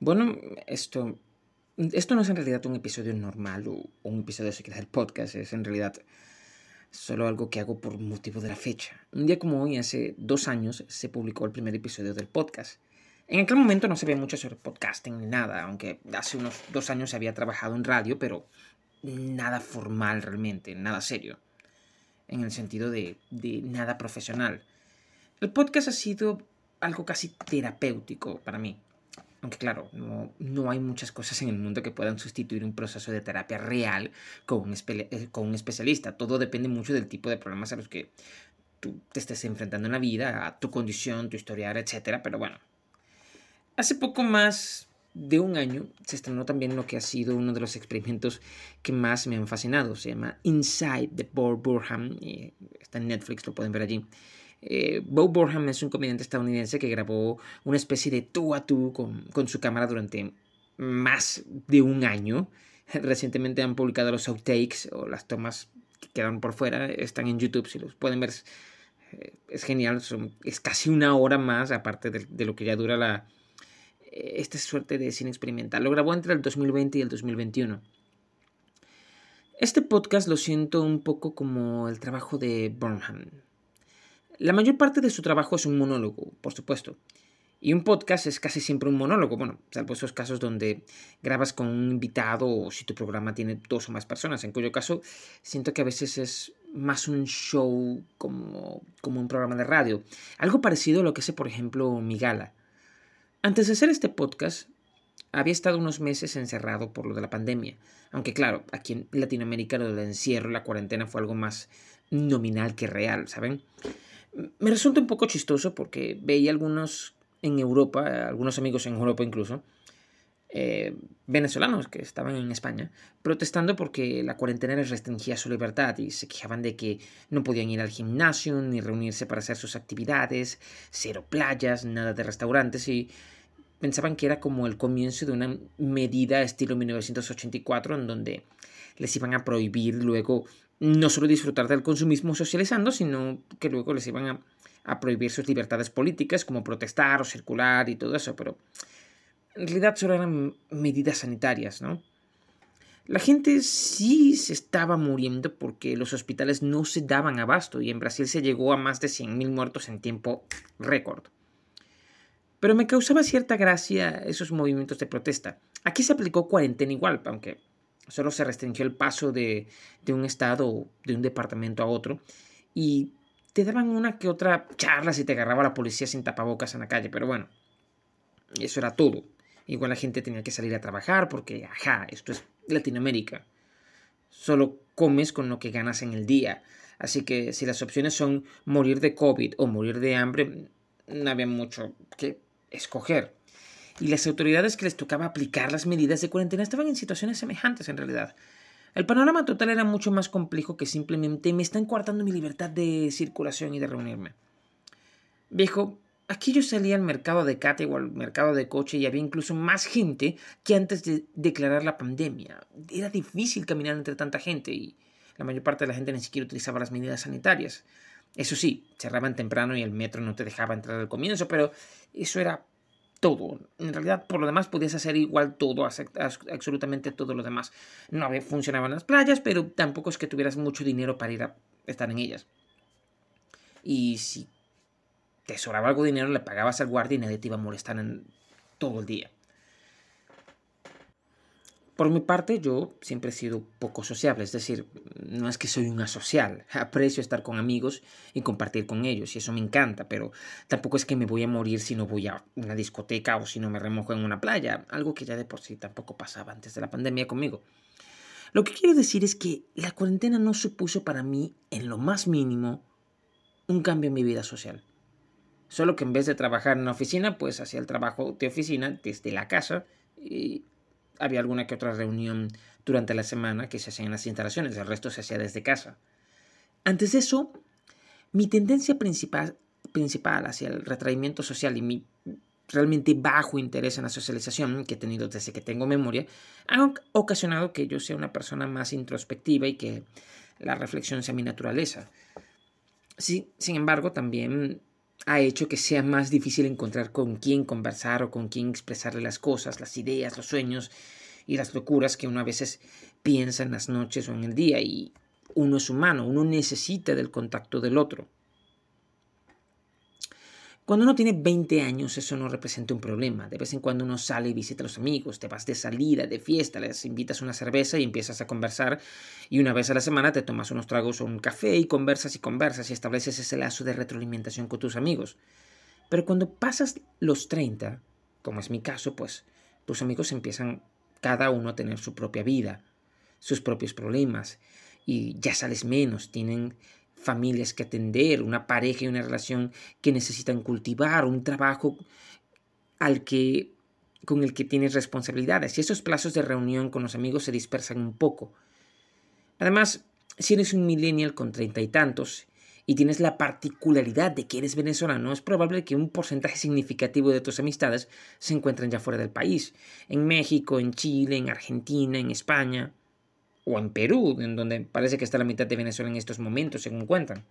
Bueno, esto, esto no es en realidad un episodio normal o, un episodio de del podcast, es en realidad solo algo que hago por motivo de la fecha. Un día como hoy, hace dos años, se publicó el primer episodio del podcast. En aquel momento no se veía mucho sobre podcasting ni nada, aunque hace unos dos años había trabajado en radio, pero nada formal realmente, nada serio, en el sentido de, de nada profesional. El podcast ha sido algo casi terapéutico para mí. Aunque claro, no, hay muchas cosas en el mundo que puedan sustituir un proceso de terapia real con un, eh, con un especialista. Todo depende mucho del tipo de problemas a los que tú te estés enfrentando en la vida, a tu condición, tu historial, etc. Pero bueno, hace poco más de un año se estrenó también lo que ha sido uno de los experimentos que más me han fascinado. Se llama Inside the Bob Burham. Está en Netflix, lo pueden ver allí. Eh, Bo Borham es un comediante estadounidense que grabó una especie de tú a tú con, su cámara durante más de un año. Recientemente han publicado los outtakes o las tomas que quedaron por fuera. Están en YouTube, si los pueden ver. Eh, es genial, es casi una hora más, aparte de, lo que ya dura la, eh, esta suerte de cine experimental. Lo grabó entre el 2020 y el 2021. Este podcast lo siento un poco como el trabajo de Burnham. La mayor parte de su trabajo es un monólogo, por supuesto. Y un podcast es casi siempre un monólogo, bueno, salvo esos casos donde grabas con un invitado o si tu programa tiene dos o más personas, en cuyo caso siento que a veces es más un show como, como un programa de radio. Algo parecido a lo que hace, por ejemplo, mi gala. Antes de hacer este podcast, había estado unos meses encerrado por lo de la pandemia. Aunque claro, aquí en Latinoamérica lo del encierro, la cuarentena fue algo más nominal que real, ¿saben? Me resulta un poco chistoso porque veía algunos en Europa, algunos amigos en Europa incluso, eh, venezolanos que estaban en España, protestando porque la cuarentena les restringía su libertad y se quejaban de que no podían ir al gimnasio ni reunirse para hacer sus actividades, cero playas, nada de restaurantes y pensaban que era como el comienzo de una medida estilo 1984 en donde les iban a prohibir luego no solo disfrutar del consumismo socializando, sino que luego les iban a, prohibir sus libertades políticas, como protestar o circular y todo eso, pero en realidad solo eran medidas sanitarias, ¿no? La gente sí se estaba muriendo porque los hospitales no se daban abasto y en Brasil se llegó a más de 100.000 muertos en tiempo récord. Pero me causaba cierta gracia esos movimientos de protesta. Aquí se aplicó cuarentena igual, aunque Solo se restringió el paso de, un estado, de un departamento a otro. Y te daban una que otra charla si te agarraba la policía sin tapabocas en la calle. Pero bueno, eso era todo. Igual la gente tenía que salir a trabajar porque, ajá, esto es Latinoamérica. Solo comes con lo que ganas en el día. Así que si las opciones son morir de COVID o morir de hambre, no había mucho que escoger y las autoridades que les tocaba aplicar las medidas de cuarentena estaban en situaciones semejantes en realidad. El panorama total era mucho más complejo que simplemente me están coartando mi libertad de circulación y de reunirme. Viejo, aquí yo salía al mercado de cate o al mercado de coche y había incluso más gente que antes de declarar la pandemia. Era difícil caminar entre tanta gente y la mayor parte de la gente ni siquiera utilizaba las medidas sanitarias. Eso sí, cerraban temprano y el metro no te dejaba entrar al comienzo, pero eso era todo. En realidad, por lo demás, podías hacer igual todo, absolutamente todo lo demás. No funcionaban las playas, pero tampoco es que tuvieras mucho dinero para ir a estar en ellas. Y si te sobraba algo de dinero, le pagabas al guardia y nadie te iba a molestar en todo el día. Por mi parte, yo siempre he sido poco sociable, es decir, no es que soy un asocial, aprecio estar con amigos y compartir con ellos, y eso me encanta, pero tampoco es que me voy a morir si no voy a una discoteca o si no me remojo en una playa, algo que ya de por sí tampoco pasaba antes de la pandemia conmigo. Lo que quiero decir es que la cuarentena no supuso para mí, en lo más mínimo, un cambio en mi vida social. Solo que en vez de trabajar en una oficina, pues hacía el trabajo de oficina desde la casa y había alguna que otra reunión durante la semana que se hacía en las instalaciones, el resto se hacía desde casa. Antes de eso, mi tendencia principal, principal hacia el retraimiento social y mi realmente bajo interés en la socialización que he tenido desde que tengo memoria, han ocasionado que yo sea una persona más introspectiva y que la reflexión sea mi naturaleza. Sí, sin embargo, también ha hecho que sea más difícil encontrar con quién conversar o con quién expresarle las cosas, las ideas, los sueños y las locuras que uno a veces piensa en las noches o en el día. Y uno es humano, uno necesita del contacto del otro. Cuando uno tiene 20 años eso no representa un problema. De vez en cuando uno sale y visita a los amigos, te vas de salida, de fiesta, les invitas una cerveza y empiezas a conversar y una vez a la semana te tomas unos tragos o un café y conversas y conversas y estableces ese lazo de retroalimentación con tus amigos. Pero cuando pasas los 30, como es mi caso, pues tus amigos empiezan cada uno a tener su propia vida, sus propios problemas y ya sales menos, tienen familias que atender, una pareja y una relación que necesitan cultivar, un trabajo al que con el que tienes responsabilidades. Y esos plazos de reunión con los amigos se dispersan un poco. Además, si eres un millennial con treinta y tantos y tienes la particularidad de que eres venezolano, es probable que un porcentaje significativo de tus amistades se encuentren ya fuera del país, en México, en Chile, en Argentina, en España o en Perú, en donde parece que está la mitad de Venezuela en estos momentos, según cuentan.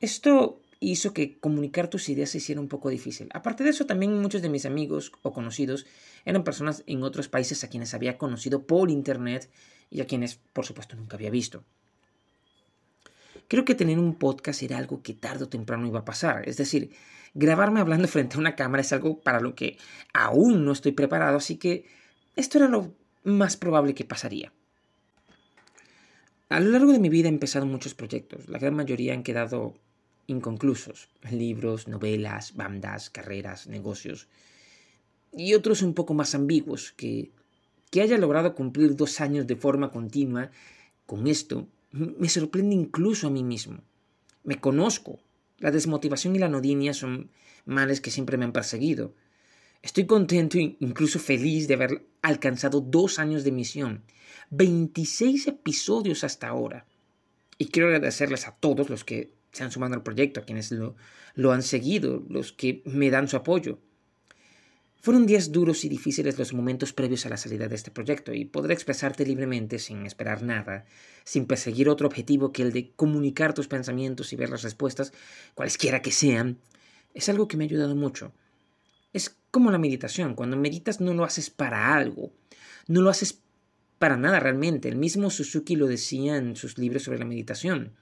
Esto hizo que comunicar tus ideas se hiciera un poco difícil. Aparte de eso, también muchos de mis amigos o conocidos eran personas en otros países a quienes había conocido por internet y a quienes, por supuesto, nunca había visto. Creo que tener un podcast era algo que tarde o temprano iba a pasar. Es decir, grabarme hablando frente a una cámara es algo para lo que aún no estoy preparado, así que esto era lo más probable que pasaría. A lo largo de mi vida he empezado muchos proyectos. La gran mayoría han quedado inconclusos. Libros, novelas, bandas, carreras, negocios. Y otros un poco más ambiguos, que, que haya logrado cumplir dos años de forma continua con esto, me sorprende incluso a mí mismo. Me conozco. La desmotivación y la nodinia son males que siempre me han perseguido. Estoy contento e incluso feliz de haber alcanzado dos años de misión 26 episodios hasta ahora. Y quiero agradecerles a todos los que se han sumado al proyecto, a quienes lo, han seguido, los que me dan su apoyo. Fueron días duros y difíciles los momentos previos a la salida de este proyecto y poder expresarte libremente sin esperar nada, sin perseguir otro objetivo que el de comunicar tus pensamientos y ver las respuestas, cualesquiera que sean, es algo que me ha ayudado mucho. Es como la meditación, cuando meditas no lo haces para algo, no lo haces para nada realmente. El mismo Suzuki lo decía en sus libros sobre la meditación.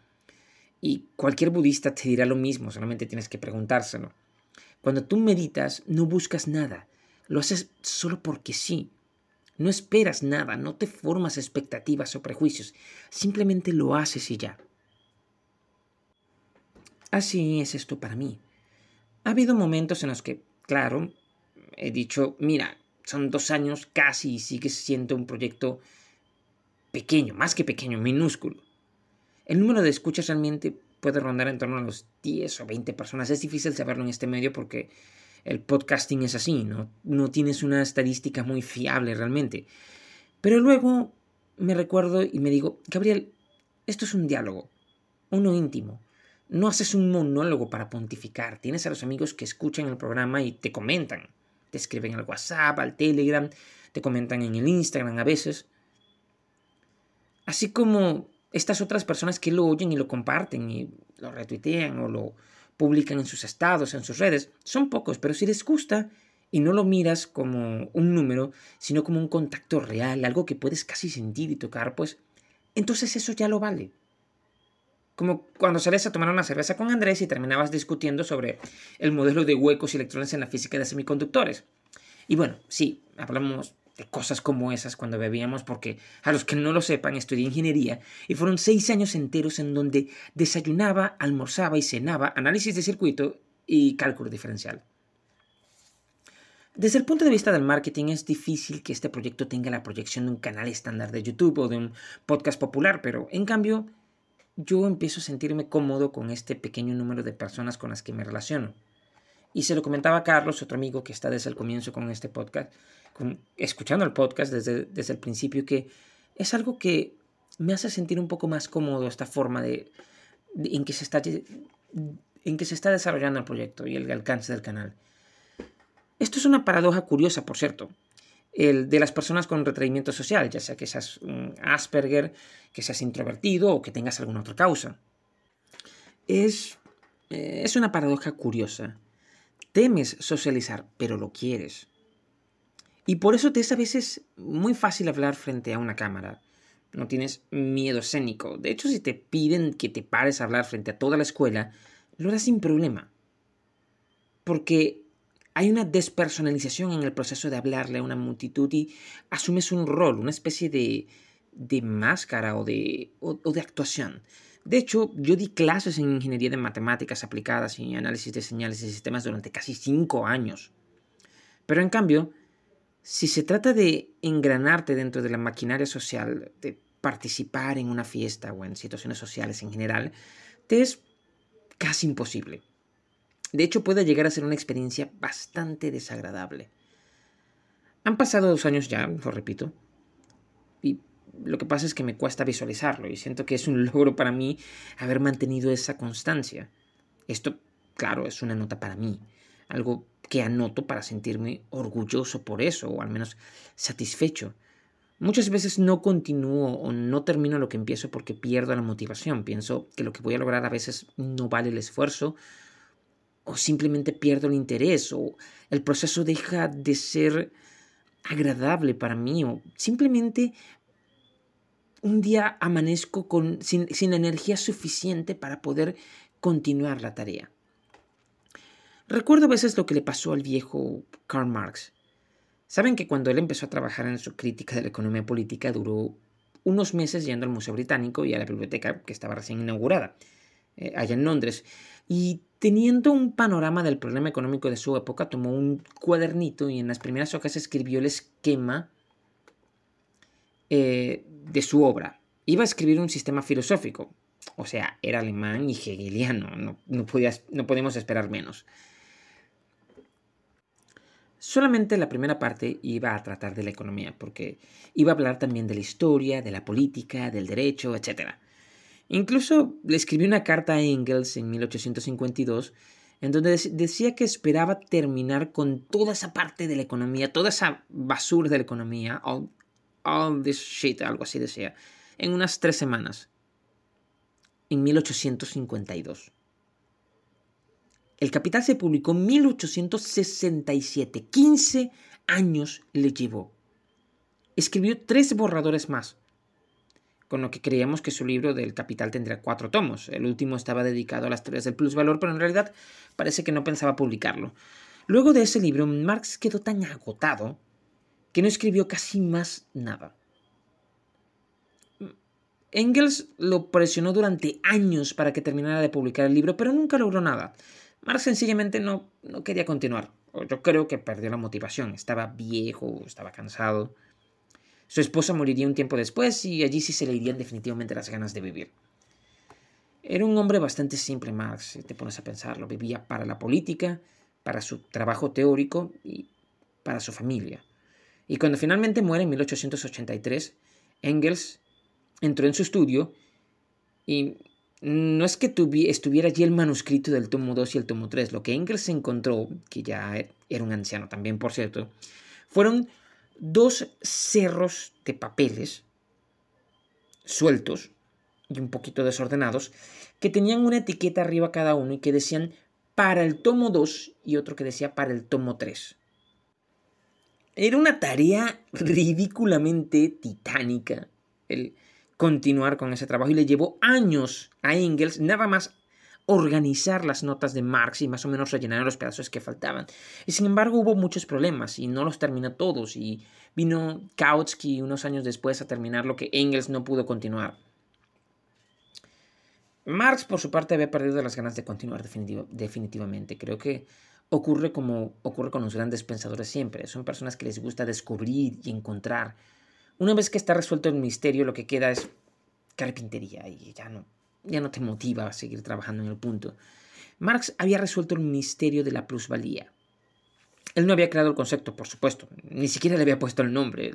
Y cualquier budista te dirá lo mismo, solamente tienes que preguntárselo. Cuando tú meditas, no buscas nada, lo haces solo porque sí. No esperas nada, no te formas expectativas o prejuicios, simplemente lo haces y ya. Así es esto para mí. Ha habido momentos en los que, claro, he dicho, mira, son dos años casi y sigue siendo un proyecto pequeño, más que pequeño, minúsculo. El número de escuchas realmente puede rondar en torno a los 10 o 20 personas. Es difícil saberlo en este medio porque el podcasting es así, ¿no? No tienes una estadística muy fiable realmente. Pero luego me recuerdo y me digo, Gabriel, esto es un diálogo, uno íntimo. No haces un monólogo para pontificar. Tienes a los amigos que escuchan el programa y te comentan te escriben al WhatsApp, al Telegram, te comentan en el Instagram a veces. Así como estas otras personas que lo oyen y lo comparten y lo retuitean o lo publican en sus estados, en sus redes, son pocos, pero si les gusta y no lo miras como un número, sino como un contacto real, algo que puedes casi sentir y tocar, pues entonces eso ya lo vale. Como cuando sales a tomar una cerveza con Andrés y terminabas discutiendo sobre el modelo de huecos y electrones en la física de semiconductores. Y bueno, sí, hablamos de cosas como esas cuando bebíamos porque, a los que no lo sepan, estudié ingeniería y fueron seis años enteros en donde desayunaba, almorzaba y cenaba análisis de circuito y cálculo diferencial. Desde el punto de vista del marketing es difícil que este proyecto tenga la proyección de un canal estándar de YouTube o de un podcast popular, pero en cambio yo empiezo a sentirme cómodo con este pequeño número de personas con las que me relaciono. Y se lo comentaba a Carlos, otro amigo que está desde el comienzo con este podcast, escuchando el podcast desde, desde el principio, que es algo que me hace sentir un poco más cómodo esta forma de, en, que se está, en que se está desarrollando el proyecto y el alcance del canal. Esto es una paradoja curiosa, por cierto el de las personas con retraimiento social, ya sea que seas un Asperger, que seas introvertido o que tengas alguna otra causa. Es eh, es una paradoja curiosa. Temes socializar, pero lo quieres. Y por eso te es a veces muy fácil hablar frente a una cámara. No tienes miedo escénico. De hecho, si te piden que te pares a hablar frente a toda la escuela, lo harás sin problema. Porque hay una despersonalización en el proceso de hablarle a una multitud y asumes un rol, una especie de, máscara o de actuación. De hecho, yo di clases en ingeniería de matemáticas aplicadas y análisis de señales y sistemas durante casi cinco años. Pero en cambio, si se trata de engranarte dentro de la maquinaria social, de participar en una fiesta o en situaciones sociales en general, te es casi imposible. De hecho, puede llegar a ser una experiencia bastante desagradable. Han pasado dos años ya, lo repito, y lo que pasa es que me cuesta visualizarlo y siento que es un logro para mí haber mantenido esa constancia. Esto, claro, es una nota para mí, algo que anoto para sentirme orgulloso por eso o al menos satisfecho. Muchas veces no continúo o no termino lo que empiezo porque pierdo la motivación. Pienso que lo que voy a lograr a veces no vale el esfuerzo o simplemente pierdo el interés o el proceso deja de ser agradable para mí o simplemente un día amanezco con, sin, energía suficiente para poder continuar la tarea. Recuerdo a veces lo que le pasó al viejo Karl Marx. Saben que cuando él empezó a trabajar en su crítica de la economía política duró unos meses yendo al Museo Británico y a la biblioteca que estaba recién inaugurada, eh, allá en Londres, y teniendo un panorama del problema económico de su época, tomó un cuadernito y en las primeras hojas escribió el esquema eh, de su obra. Iba a escribir un sistema filosófico, o sea, era alemán y hegeliano, no, no, no podemos esperar menos. Solamente la primera parte iba a tratar de la economía, porque iba a hablar también de la historia, de la política, del derecho, etc. Incluso le escribió una carta a Engels en 1852 en donde decía que esperaba terminar con toda esa parte de la economía, toda esa basura de la economía, all this shit, algo así decía, en unas tres semanas, en 1852. El Capital se publicó en 1867, 15 años le llevó. Escribió tres borradores más, con lo que creíamos que su libro del Capital tendría cuatro tomos. El último estaba dedicado a las teorías del plusvalor, pero en realidad parece que no pensaba publicarlo. Luego de ese libro, Marx quedó tan agotado que no escribió casi más nada. Engels lo presionó durante años para que terminara de publicar el libro, pero nunca logró nada. Marx sencillamente no, no quería continuar. Yo creo que perdió la motivación. Estaba viejo, estaba cansado. Su esposa moriría un tiempo después y allí sí se le irían definitivamente las ganas de vivir. Era un hombre bastante simple, Marx, si te pones a pensarlo. Vivía para la política, para su trabajo teórico y para su familia. Y cuando finalmente muere en 1883, Engels entró en su estudio y no es que estuviera allí el manuscrito del tomo 2 y el tomo 3. Lo que Engels encontró, que ya era un anciano también, por cierto, fueron dos cerros de papeles sueltos y un poquito desordenados que tenían una etiqueta arriba cada uno y que decían para el tomo 2 y otro que decía para el tomo 3. Era una tarea ridículamente titánica el continuar con ese trabajo y le llevó años a Engels nada más organizar las notas de Marx y más o menos rellenar los pedazos que faltaban. Y sin embargo hubo muchos problemas y no los terminó todos y vino Kautsky unos años después a terminar lo que Engels no pudo continuar. Marx por su parte había perdido las ganas de continuar definitivamente. Creo que ocurre como ocurre con los grandes pensadores siempre. Son personas que les gusta descubrir y encontrar. Una vez que está resuelto el misterio, lo que queda es carpintería y ya no, ya no te motiva a seguir trabajando en el punto. Marx había resuelto el misterio de la plusvalía. Él no había creado el concepto, por supuesto, ni siquiera le había puesto el nombre.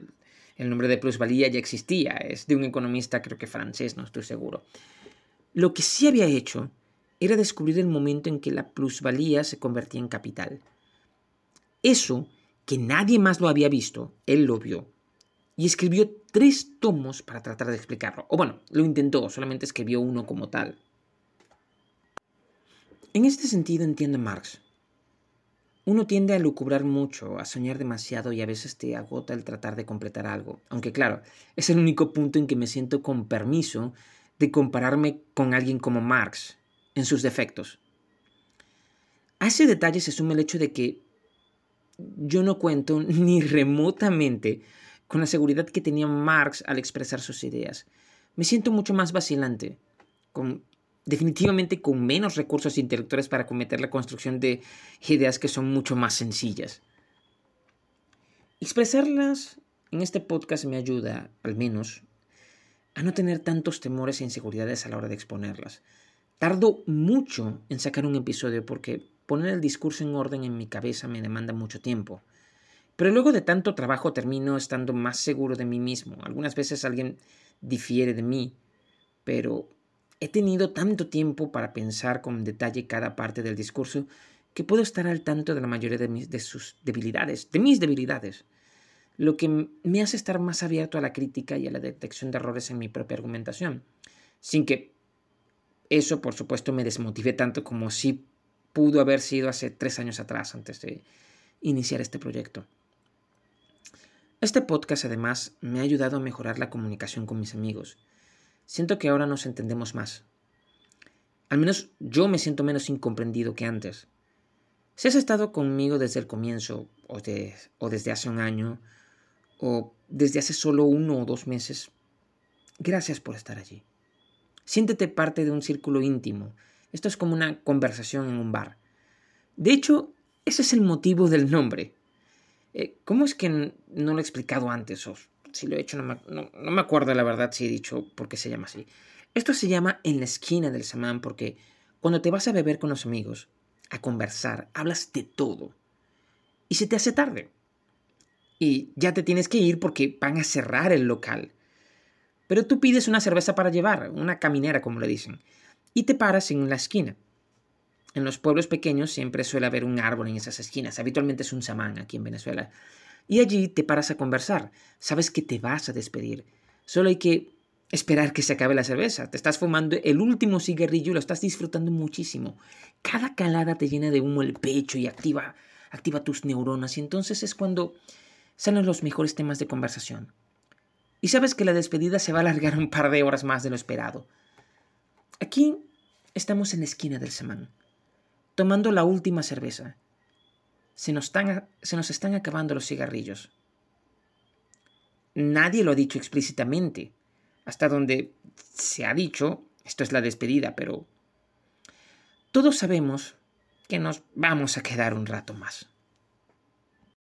El nombre de plusvalía ya existía, es de un economista creo que francés, no estoy seguro. Lo que sí había hecho era descubrir el momento en que la plusvalía se convertía en capital. Eso, que nadie más lo había visto, él lo vio. Y escribió tres tomos para tratar de explicarlo. O bueno, lo intentó, solamente escribió uno como tal. En este sentido entiendo a Marx. Uno tiende a lucubrar mucho, a soñar demasiado y a veces te agota el tratar de completar algo. Aunque claro, es el único punto en que me siento con permiso de compararme con alguien como Marx, en sus defectos. A ese detalle se suma el hecho de que yo no cuento ni remotamente con la seguridad que tenía Marx al expresar sus ideas. Me siento mucho más vacilante, con, definitivamente con menos recursos intelectuales para cometer la construcción de ideas que son mucho más sencillas. Expresarlas en este podcast me ayuda, al menos, a no tener tantos temores e inseguridades a la hora de exponerlas. Tardo mucho en sacar un episodio porque poner el discurso en orden en mi cabeza me demanda mucho tiempo. Pero luego de tanto trabajo termino estando más seguro de mí mismo. Algunas veces alguien difiere de mí, pero he tenido tanto tiempo para pensar con detalle cada parte del discurso que puedo estar al tanto de la mayoría de, mis, sus debilidades, de mis debilidades, lo que me hace estar más abierto a la crítica y a la detección de errores en mi propia argumentación, sin que eso, por supuesto, me desmotive tanto como si pudo haber sido hace tres años atrás, antes de iniciar este proyecto. Este podcast además me ha ayudado a mejorar la comunicación con mis amigos. Siento que ahora nos entendemos más. Al menos yo me siento menos incomprendido que antes. Si has estado conmigo desde el comienzo, o, desde hace un año, o desde hace solo uno o dos meses, gracias por estar allí. Siéntete parte de un círculo íntimo. Esto es como una conversación en un bar. De hecho, ese es el motivo del nombre. Eh, ¿Cómo es que no lo he explicado antes? O si lo he hecho, no me, no, me, acuerdo la verdad si he dicho por qué se llama así. Esto se llama en la esquina del samán porque cuando te vas a beber con los amigos, a conversar, hablas de todo. Y se te hace tarde. Y ya te tienes que ir porque van a cerrar el local. Pero tú pides una cerveza para llevar, una caminera como le dicen, y te paras en la esquina. En los pueblos pequeños siempre suele haber un árbol en esas esquinas. Habitualmente es un samán aquí en Venezuela. Y allí te paras a conversar. Sabes que te vas a despedir. Solo hay que esperar que se acabe la cerveza. Te estás fumando el último cigarrillo y lo estás disfrutando muchísimo. Cada calada te llena de humo el pecho y activa, activa tus neuronas. Y entonces es cuando salen los mejores temas de conversación. Y sabes que la despedida se va a alargar un par de horas más de lo esperado. Aquí estamos en la esquina del samán tomando la última cerveza. Se nos, están, se nos están acabando los cigarrillos. Nadie lo ha dicho explícitamente. Hasta donde se ha dicho, esto es la despedida, pero todos sabemos que nos vamos a quedar un rato más.